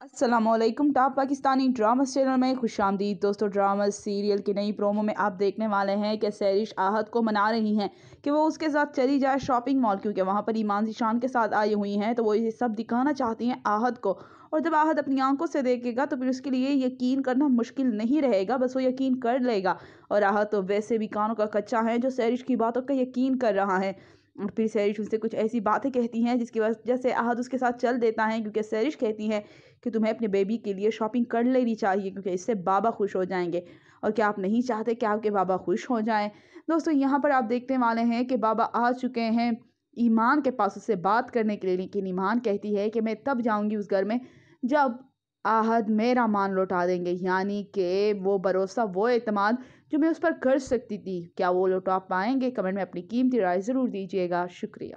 السلام علیکم، top Pakistani dramas channel میں خوش آمدید۔ دوستو ڈراماز سیریل کی نئی پرومو میں آپ دیکھنے والے ہیں کہ سیرش آہد کو منا رہی ہیں کہ وہ اس کے ساتھ چلی جائے شاپنگ مال کیونکہ وہاں پر ایمان زیشان کے ساتھ آئی ہوئی ہیں تو وہ یہ سب دکھانا چاہتی ہیں آہد کو۔ اور جب آہد اپنی آنکھوں سے دیکھے گا تو پھر اس کے لیے یقین کرنا مشکل نہیں رہے گا، بس وہ یقین کر لے گا۔ اور آہد تو ویسے بھی کانوں کا کچا ہے جو سیرش کی باتوں کا یقین کر رہا ہے۔ پھر سیرش ان سے کچھ ایسی باتیں کہتی ہیں جس کی وجہ سے آہد اس کے ساتھ چل دیتا ہے کیونکہ سیرش کہتی ہے کہ تمہیں اپنے بیبی کے لیے شاپنگ کر لینی چاہیے کیونکہ اس سے بابا خوش ہو جائیں گے۔ اور کیا آپ نہیں چاہتے کہ آپ کے بابا خوش ہو جائیں؟ دوستو، یہاں پر آپ دیکھتے والے ہیں کہ بابا آ چکے ہیں ایمان کے پاس اس سے بات کرنے کے لیے، لیکن ایمان کہتی ہے کہ میں تب جاؤں گی اس گھر میں جب آہد میرا مان لوٹا دیں گے۔ یعنی کہ وہ بھروسہ، وہ اعتماد جو میں اس پر کر سکتی تھی، کیا وہ لوٹا پائیں گے؟ کمنٹ میں اپنی قیمتی رائے ضرور دیجیے گا۔ شکریہ۔